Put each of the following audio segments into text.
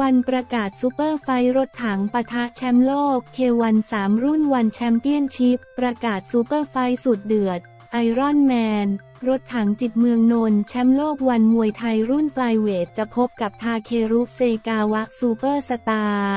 ONE ประกาศซูเปอร์ไฟต์รถถังปะทะแชมป์โลก K1 3 รุ่น ONE Championship ประกาศซูเปอร์ไฟต์สุดเดือด ไอรอนแมน รถถังจิตเมืองนนท์แชมป์โลก ONE มวยไทยรุ่นฟลายเวตจะพบกับทาเครุเซกาวะซูเปอร์สตาร์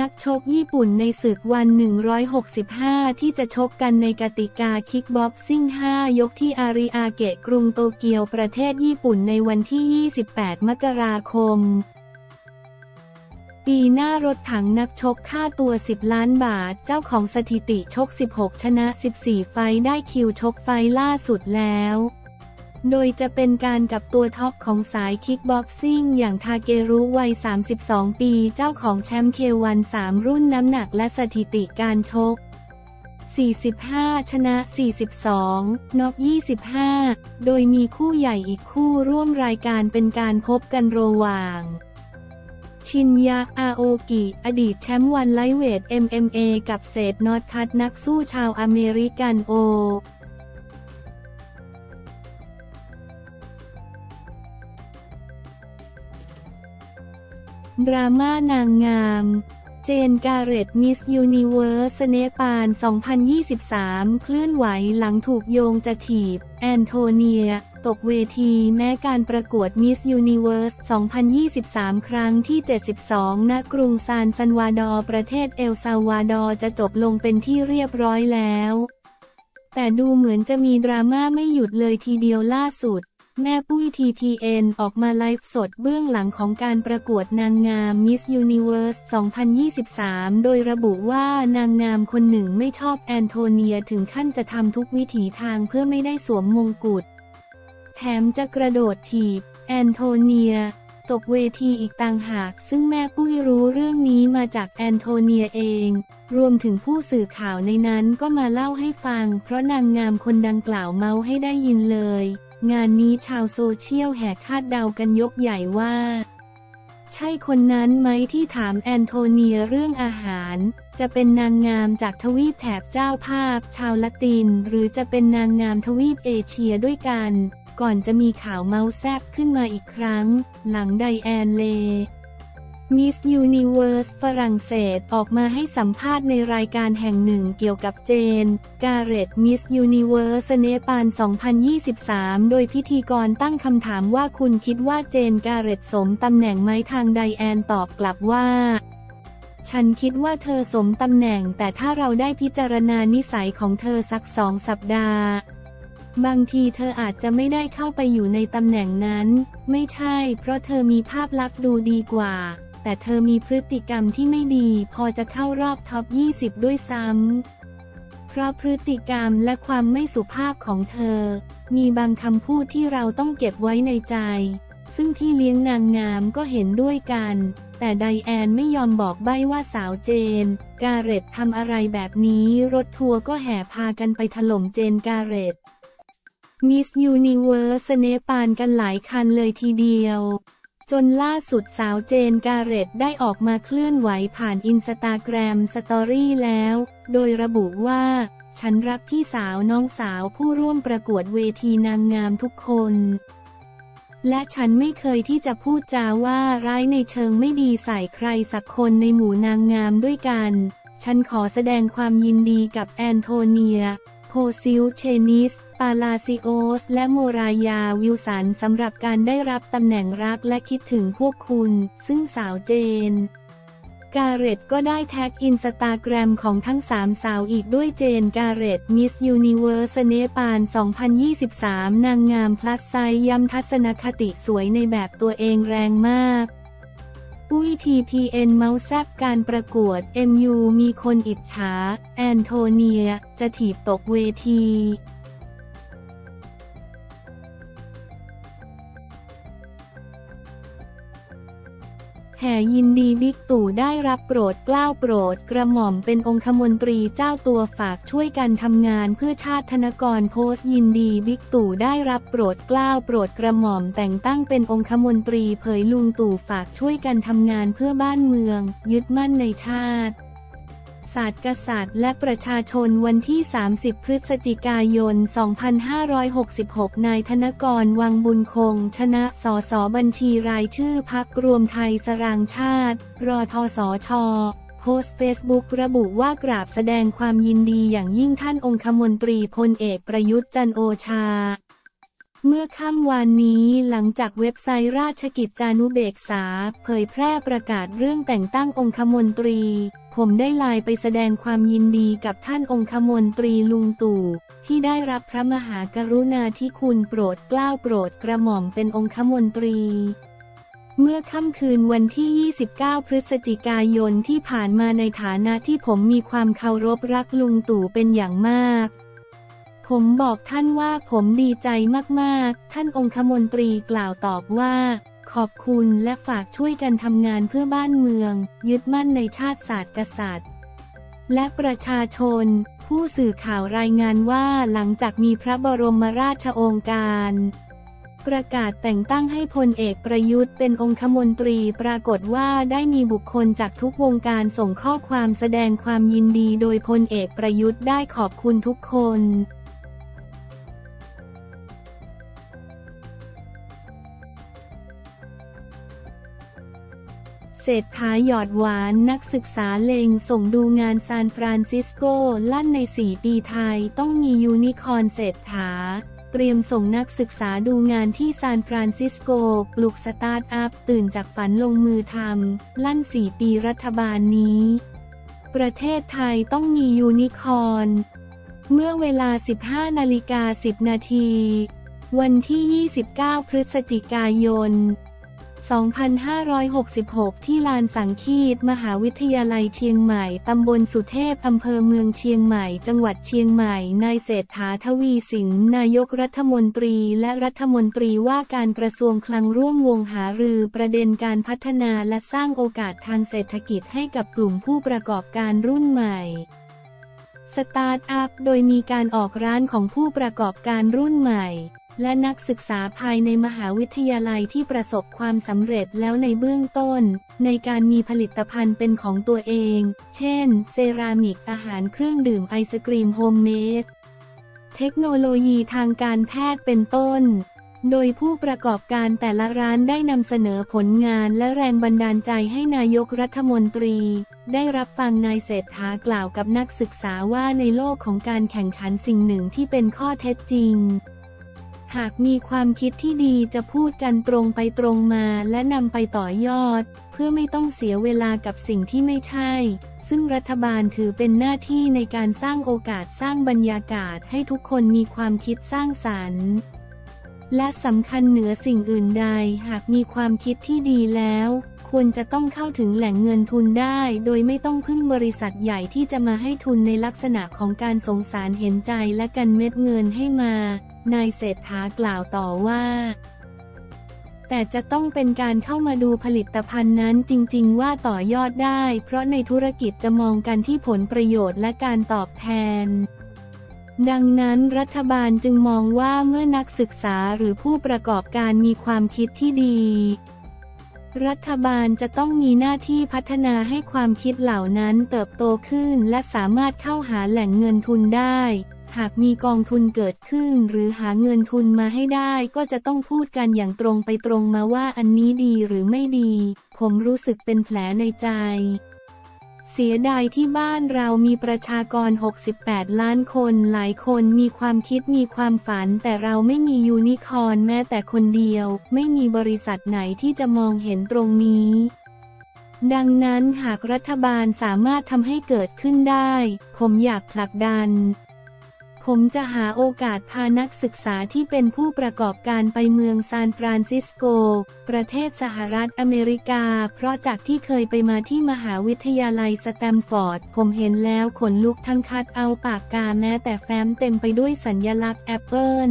นักชกญี่ปุ่นในศึก ONE 165 ที่จะชกกันในกติกาคิกบ็อกซิ่ง 5 ยกที่อาริอาเกะกรุงโตเกียวประเทศญี่ปุ่นในวันที่ 28 มกราคม ปีหน้ารถถังนักชกค่าตัว 10 ล้านบาท เจ้าของสถิติชก 16 ชนะ 14 ไฟต์ได้คิวชกไฟต์ล่าสุดแล้ว โดยจะเป็นการกับตัวท็อปของสายคิกบ็อกซิ่งอย่างทาเกรุวัย 32 ปีเจ้าของแชมป์ K1 3รุ่นน้ำหนักและสถิติการชก 45 ชนะ 42 น็อก 25 โดยมีคู่ใหญ่อีกคู่ร่วมรายการเป็นการพบกันระหว่าง ชินยา อาโอกิ อดีตแชมป์ ONE ไลต์เวต MMA กับเซจนอร์ธคัตต์นักสู้ชาวอเมริกันโอ ดราม่านางงาม เจนการ์เร็ตมิสยูนิเวอร์สเนปาล2023 เคลื่อนไหวหลังถูกโยงจะถีบ แอนโทเนีย ตกเวทีแม้การประกวดมิสยูนิเวอร์ส 2023 ครั้งที่ 72 ณ กรุงซานซัลวาดอร์ประเทศเอลซาวาดอร์จะจบลงเป็นที่เรียบร้อยแล้ว แต่ดูเหมือนจะมีดราม่าไม่หยุดเลยทีเดียวล่าสุด แม่ปุ้ย TPN ออกมาไลฟ์สดเบื้องหลังของการประกวดนางงาม Miss Universe 2023 โดยระบุว่านางงามคนหนึ่งไม่ชอบแอนโทเนียถึงขั้นจะทำทุกวิถีทางเพื่อไม่ให้ได้สวมมงกุฎ แถมจะกระโดดถีบแอนโทเนีย ตกเวทีอีกต่างหาก ซึ่งแม่ปุ้ยรู้เรื่องนี้มาจากแอนโทเนียเอง รวมถึงผู้สื่อข่าวในนั้นก็มาเล่าให้ฟัง เพราะนางงามคนดังกล่าวเมาท์ให้ได้ยินเลย งานนี้ชาวโซเชียลแห่คาดเดากันยกใหญ่ว่า ใช่คนนั้นไหมที่ถามแอนโทเนียเรื่องอาหาร จะเป็นนางงามจากทวีปแถบเจ้าภาพ ชาวละติน หรือจะเป็นนางงามทวีปเอเชียด้วยกัน ก่อนจะมีข่าวเมาท์แซ่บขึ้นมาอีกครั้ง หลังไดแอนเลร์ มิสยูนิเวอร์สฝรั่งเศสออกมาให้สัมภาษณ์ในรายการแห่งหนึ่งเกี่ยวกับเจน การ์เรตต์มิสยูนิเวอร์สเนปาล2023 โดยพิธีกรตั้งคำถามว่าคุณคิดว่าเจนการ์เรตต์สมตำแหน่งไหมทางไดแอนตอบกลับว่า ฉันคิดว่าเธอสมตำแหน่ง แต่ถ้าเราได้พิจารณานิสัยของเธอสักสองสัปดาห์บางทีเธออาจจะไม่ได้เข้าไปอยู่ในตำแหน่งนั้น ไม่ใช่เพราะเธอมีภาพลักษณ์ดูดีกว่า แต่เธอมีพฤติกรรมที่ไม่ดี พอจะเข้ารอบท็อป 20 ด้วยซ้ำ เพราะพฤติกรรมและความไม่สุภาพของเธอ มีบางคำพูดที่เราต้องเก็บไว้ในใจ ซึ่งที่เลี้ยงนางงามก็เห็นด้วยกัน แต่ไดแอนไม่ยอมบอกใบ้ว่าสาวเจน กาเรตทำอะไรแบบนี้รถทัวร์ก็แห่พากันไปถล่มเจนการ์เรตต์ มิสยูนิเวอร์สเนปาลกันหลายคันเลยทีเดียว จนล่าสุดสาวเจนการ์เรตต์ได้ออกมาเคลื่อนไหวผ่านอินสตาแกรมสตอรี่แล้ว โดยระบุว่า ฉันรักพี่สาวน้องสาวผู้ร่วมประกวดเวทีนางงามทุกคน และฉันไม่เคยที่จะพูดจาว่าร้ายในเชิงไม่ดีใส่ใครสักคนในหมู่นางงามด้วยกัน ฉันขอแสดงความยินดีกับแอนโทเนีย โพซิ้ว เชย์นิส ปาลาซิโอส และโมรายา วิลสันสำหรับการได้รับตำแหน่งรักและคิดถึงพวกคุณ ซึ่งสาวเจน การ์เรตต์ก็ได้แท็กอินสตาแกรมของทั้งสามสาวอีกด้วยเจน การ์เรตต์มิสยูนิเวอร์สเนปาล2023 นางงาม plus size ย้ำทัศนคติสวยในแบบตัวเองแรงมาก ปุ้ย TPN เมาท์แซ่บการประกวด MU มีคนอิจฉา แอนโทเนีย จะถีบตกเวที แห่ยินดีบิ๊กตู่ได้รับโปรดเกล้าโปรดกระหม่อมเป็นองคมนตรีเจ้าตัวฝากช่วยกันทำงานเพื่อชาติธนกรโพสต์ยินดีบิ๊กตู่ได้รับโปรดเกล้าโปรดกระหม่อมแต่งตั้งเป็นองคมนตรีเผยลุงตู่ฝากช่วยกันทำงานเพื่อบ้านเมือง ยึดมั่นในชาติ ศาสน์กษัตริย์ และประชาชนวันที่ 30 พฤศจิกายน 2566 นายธนกร วังบุญคง ชนะ สส.บัญชีรายชื่อพรรครวมไทยสร้างชาติ รทสช.โพสต์เฟซบุ๊กระบุว่ากราบแสดงความยินดีอย่างยิ่งท่านองคมนตรีพลเอกประยุทธ์จันโอชา เมื่อค่ำวานนี้หลังจากเว็บไซต์ราชกิจจานุเบกษา เผยแพร่ประกาศเรื่องแต่งตั้งองคมนตรี ผมได้ไลน์ไปแสดงความยินดีกับท่านองคมนตรีลุงตู่ ที่ได้รับพระมหากรุณาธิคุณโปรดเกล้าโปรดกระหม่อมเป็นองคมนตรีเมื่อค่ำคืนวันที่ 29 พฤศจิกายนที่ผ่านมาในฐานะที่ผมมีความเคารพรักลุงตู่เป็นอย่างมาก ผมบอกท่านว่าผมดีใจมากๆ ท่านองคมนตรีกล่าวตอบว่า ขอบคุณและฝากช่วยกันทำงานเพื่อบ้านเมือง ยึดมั่นในชาติศาสตร์กษัตริย์ และประชาชน ผู้สื่อข่าวรายงานว่าหลังจากมีพระบรมราชโองการประกาศแต่งตั้งให้พลเอกประยุทธ์เป็นองคมนตรีปรากฏว่าได้มีบุคคลจากทุกวงการส่งข้อความแสดงความยินดีโดยพลเอกประยุทธ์ได้ขอบคุณทุกคน เศรษฐาหยอดหวานนักศึกษาเล็งส่งดูงานซานฟรานซิสโกลั่นใน 4 ปีไทยต้องมียูนิคอร์นเศรษฐา เตรียมส่งนักศึกษาดูงานที่ซานฟรานซิสโก ปลุกสตาร์ทอัพ ตื่นจากฝันลงมือทำ ลั่น 4 ปีรัฐบาลนี้ ประเทศไทยต้องมียูนิคอร์นเมื่อเวลา 15 นาฬิกา 10 นาที วันที่ 29 พฤศจิกายน 2566 ที่ลานสังคีต มหาวิทยาลัยเชียงใหม่ ตำบลสุเทพ อำเภอเมืองเชียงใหม่ จังหวัดเชียงใหม่ นายเศรษฐาทวีสินนายกรัฐมนตรีและรัฐมนตรีว่าการกระทรวงคลังร่วมวงหารือประเด็นการพัฒนาและสร้างโอกาสทางเศรษฐกิจให้กับกลุ่มผู้ประกอบการรุ่นใหม่สตาร์ทอัพ โดยมีการออกร้านของผู้ประกอบการรุ่นใหม่ และนักศึกษาภายในมหาวิทยาลัยที่ประสบความสำเร็จแล้วในเบื้องต้น ในการมีผลิตภัณฑ์เป็นของตัวเอง เช่น เซรามิกอาหารเครื่องดื่มไอศกรีมโฮมเมด เทคโนโลยีทางการแพทย์เป็นต้น โดยผู้ประกอบการแต่ละร้านได้นำเสนอผลงานและแรงบันดาลใจให้นายกรัฐมนตรี ได้รับฟังนายเศรษฐากล่าวกับนักศึกษาว่าในโลกของการแข่งขันสิ่งหนึ่งที่เป็นข้อเท็จจริง หากมีความคิดที่ดีจะพูดกันตรงไปตรงมาและนำไปต่อยอด เพื่อไม่ต้องเสียเวลากับสิ่งที่ไม่ใช่ ซึ่งรัฐบาลถือเป็นหน้าที่ในการสร้างโอกาสสร้างบรรยากาศให้ทุกคนมีความคิดสร้างสรรค์ และสำคัญเหนือสิ่งอื่นใดหากมีความคิดที่ดีแล้ว ควรจะต้องเข้าถึงแหล่งเงินทุนได้ โดยไม่ต้องพึ่งบริษัทใหญ่ที่จะมาให้ทุนในลักษณะของการสงสารเห็นใจและกันเม็ดเงินให้มา นายเศรษฐากล่าวต่อว่า แต่จะต้องเป็นการเข้ามาดูผลิตภัณฑ์นั้นจริง ๆ ว่าต่อยอดได้ เพราะในธุรกิจจะมองกันที่ผลประโยชน์และการตอบแทนดังนั้นรัฐบาลจึงมองว่าเมื่อนักศึกษาหรือผู้ประกอบการมีความคิดที่ดี รัฐบาลจะต้องมีหน้าที่พัฒนาให้ความคิดเหล่านั้นเติบโตขึ้นและสามารถเข้าหาแหล่งเงินทุนได้ หากมีกองทุนเกิดขึ้น หรือหาเงินทุนมาให้ได้ก็จะต้องพูดกันอย่างตรงไปตรงมาว่าอันนี้ดีหรือไม่ดี ผมรู้สึกเป็นแผลในใจ เสียดายที่บ้านเรามีประชากร 68 ล้านคนหลายคนมีความคิดมีความฝัน แต่เราไม่มียูนิคอร์นแม้แต่คนเดียว ไม่มีบริษัทไหนที่จะมองเห็นตรงนี้ดังนั้นหากรัฐบาลสามารถทำให้เกิดขึ้นได้ ผมอยากผลักดัน ผมจะหาโอกาสพานักศึกษาที่เป็นผู้ประกอบการไปเมืองซานฟรานซิสโก ประเทศสหรัฐอเมริกา เพราะจากที่เคยไปมาที่มหาวิทยาลัยสแตนฟอร์ด ผมเห็นแล้วขนลุกทั้งคัตเอาต์ ปากกาแม้แต่แฟ้มเต็มไปด้วยสัญลักษณ์แอปเปิล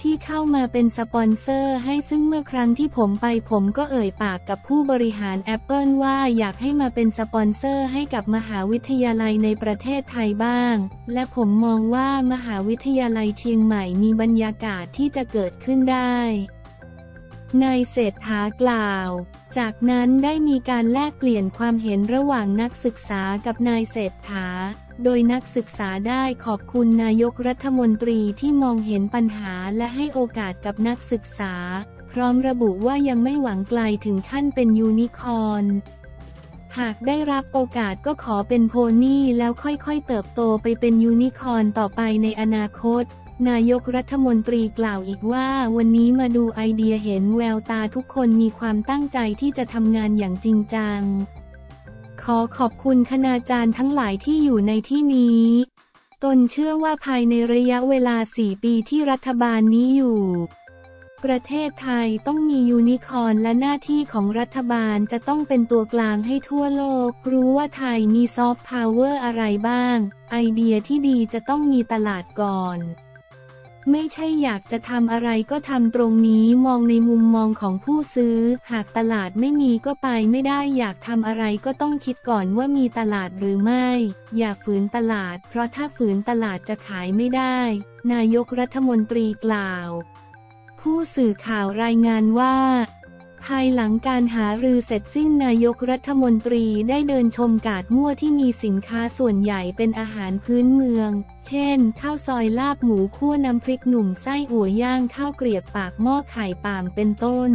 ที่เข้ามาเป็นสปอนเซอร์ให้ซึ่งเมื่อครั้งที่ผมไปผมก็เอ่ยปากกับผู้บริหาร Apple ว่าอยากให้มาเป็นสปอนเซอร์ให้กับมหาวิทยาลัยในประเทศไทยบ้าง และผมมองว่ามหาวิทยาลัยเชียงใหม่มีบรรยากาศที่จะเกิดขึ้นได้นายเศรษฐากล่าว จากนั้นได้มีการแลกเปลี่ยนความเห็นระหว่างนักศึกษากับนายเศรษฐา โดยนักศึกษาได้ขอบคุณนายกรัฐมนตรีที่มองเห็นปัญหาและให้โอกาสกับนักศึกษา พร้อมระบุว่ายังไม่หวังไกลถึงขั้นเป็นยูนิคอร์นหากได้รับโอกาสก็ขอเป็น pony แล้วค่อยๆเติบโตไปเป็นยูนิคอร์นต่อไปในอนาคต นายกรัฐมนตรีกล่าวอีกว่าวันนี้มาดูไอเดียเห็นแววตาทุกคนมีความตั้งใจที่จะทำงานอย่างจริงจัง ขอขอบคุณคณาจารย์ทั้งหลายที่อยู่ในที่นี้ ตนเชื่อว่าภายในระยะเวลา 4 ปีที่รัฐบาลนี้อยู่ ประเทศไทยต้องมียูนิคอร์นและหน้าที่ของรัฐบาลจะต้องเป็นตัวกลางให้ทั่วโลก รู้ว่าไทยมีซอฟต์พาวเวอร์อะไรบ้าง ไอเดียที่ดีจะต้องมีตลาดก่อน ไม่ใช่อยากจะทำอะไรก็ทำตรงนี้มองในมุมมองของผู้ซื้อ หากตลาดไม่มีก็ไปไม่ได้อยากทำอะไรก็ต้องคิดก่อนว่ามีตลาดหรือไม่ อย่าฝืนตลาด เพราะถ้าฝืนตลาดจะขายไม่ได้ นายกรัฐมนตรีกล่าว ผู้สื่อข่าวรายงานว่า ภายหลังการหารือเสร็จสิ้นนายกรัฐมนตรีได้เดินชมกาดมั่วที่มีสินค้าส่วนใหญ่เป็นอาหารพื้นเมือง เช่น ข้าวซอยลาบหมูคั่วน้ำพริกหนุ่มไส้หัวย่างข้าวเกลียบปากหม้อไข่ป่ามเป็นต้น